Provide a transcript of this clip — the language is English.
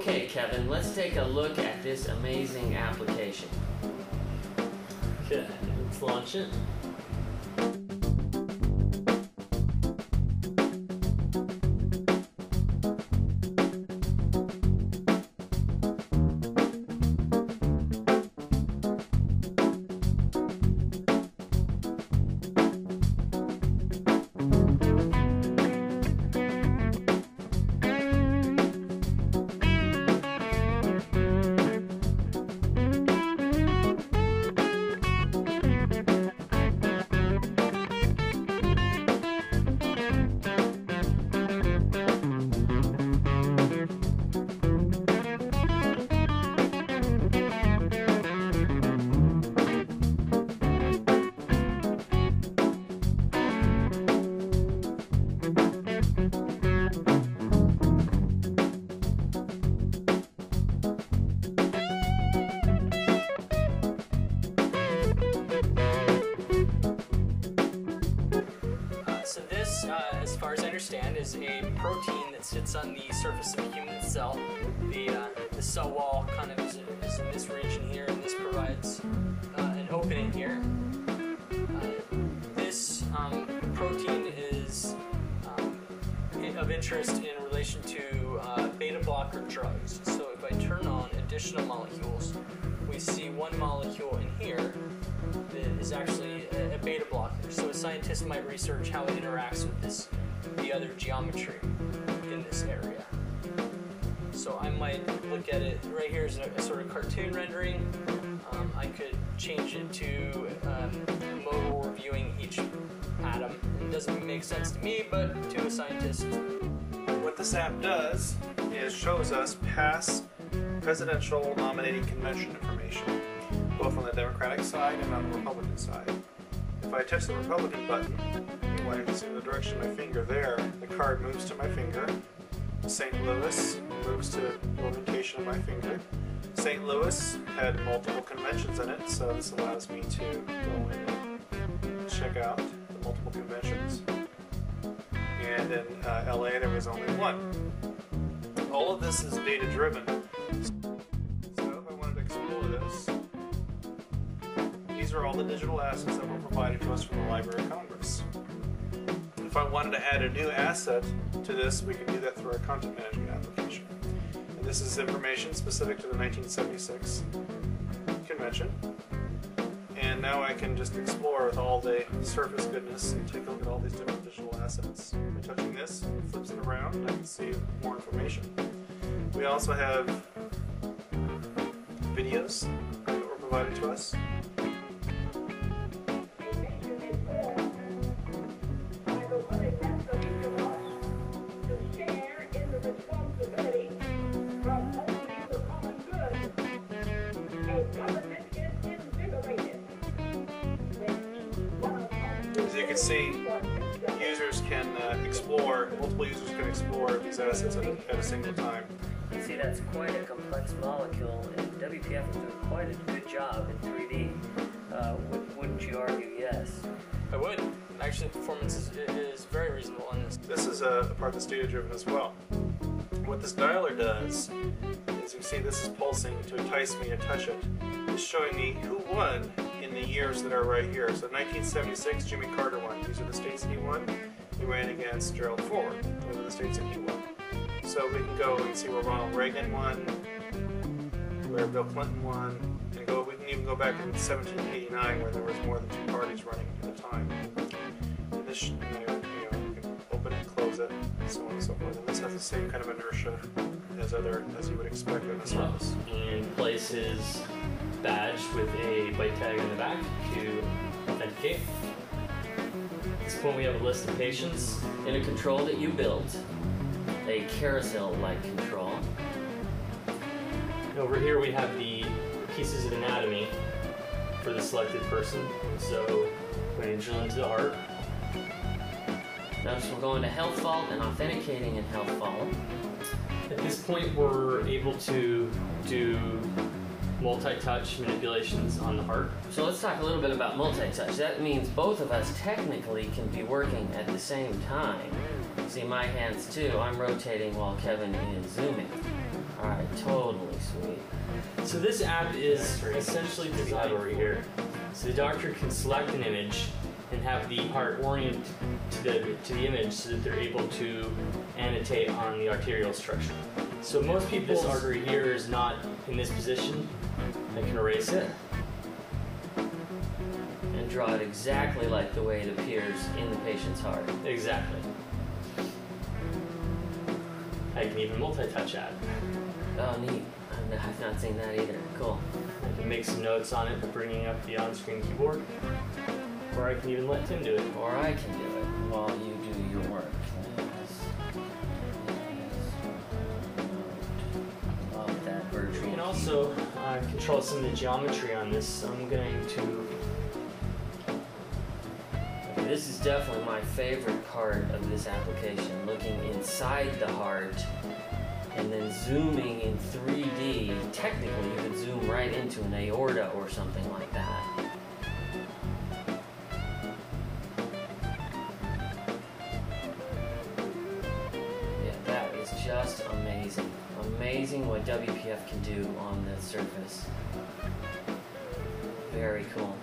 Okay, Kevin, let's take a look at this amazing application. Okay, let's launch it. Is a protein that sits on the surface of a human cell. The, uh, the cell wall kind of is, is in this region here, and this provides uh, an opening here. Uh, this um, protein is um, of interest in relation to uh, beta blocker drugs. So if I turn on additional molecules, we see one molecule in here that is actually a, a beta blocker. So a scientist might research how it interacts with this, the other geometry in this area. So I might look at it right here is a, a sort of cartoon rendering. Um, I could change it to um, modal reviewing each atom. It doesn't make sense to me, but to a scientist, What this app does is shows us past presidential nominating convention information, both on the Democratic side and on the Republican side. If I touch the Republican button, to see in the direction of my finger there, the card moves to my finger. St. Louis moves to the location of my finger. St. Louis had multiple conventions in it, so this allows me to go in and check out the multiple conventions and in uh, LA there was only one. All of this is data driven. So if I wanted to explore this, these are all the digital assets that were provided to us from the Library of Congress. If I wanted to add a new asset to this, we can do that through our content management application. And this is information specific to the 1976 convention. And now I can just explore with all the surface goodness and take a look at all these different digital assets. By touching this, it flips it around, I can see more information. We also have videos that were provided to us. You can see, users can uh, explore, multiple users can explore these assets at a, at a single time. You see, that's quite a complex molecule, and WPF is doing quite a good job in 3D. Uh, would- wouldn't you argue yes? I would. Actually, performance is, is very reasonable on this. This is a, a part that's data driven as well. What this dialer does is you see this is pulsing to entice me to touch it. It's showing me who won in the years that are right here. So 1976, Jimmy Carter won. These are the states that he won. He ran against Gerald Ford. Those are the states that he won. So we can go and see where Ronald Reagan won, where Bill Clinton won, and go. We can even go back in 1789 where there was more than two parties running at the time. And so on and so forth. And this has the same kind of inertia as other as you would expect on a surface. And place his badge with a byte tag in the back to authenticate. At this point, we have a list of patients. In a control that you built, a carousel-like control. Over here, we have the pieces of anatomy for the selected person. So, phalangeal into the heart. Notice we're going to HealthVault and authenticating in Health Vault. At this point, we're able to do multi-touch manipulations on the heart. So let's talk a little bit about multi-touch. That means both of us technically can be working at the same time. See my hands too. I'm rotating while Kevin is zooming. All right, totally sweet. So this app is essentially designed over here. So the doctor can select an image and have the heart orient to the to the image so that they're able to annotate on the arterial structure. So most people's This- artery here is not in this position. I can erase it. And draw it exactly like the way it appears in the patient's heart. Exactly. I can even multi-touch add. Oh, neat. I've not- I've not seen that either. Cool. I can make some notes on it by bringing up the on-screen keyboard, or I can even let Tim do it. Or I can do it while you do your work. Love that virtual. We can also uh, control some of the geometry on this. So I'm going to Okay, This is definitely my favorite part of this application, looking inside the heart and then zooming in 3D. Technically, you could zoom right into an aorta or something like that. Amazing what WPF can do on the surface. Very cool.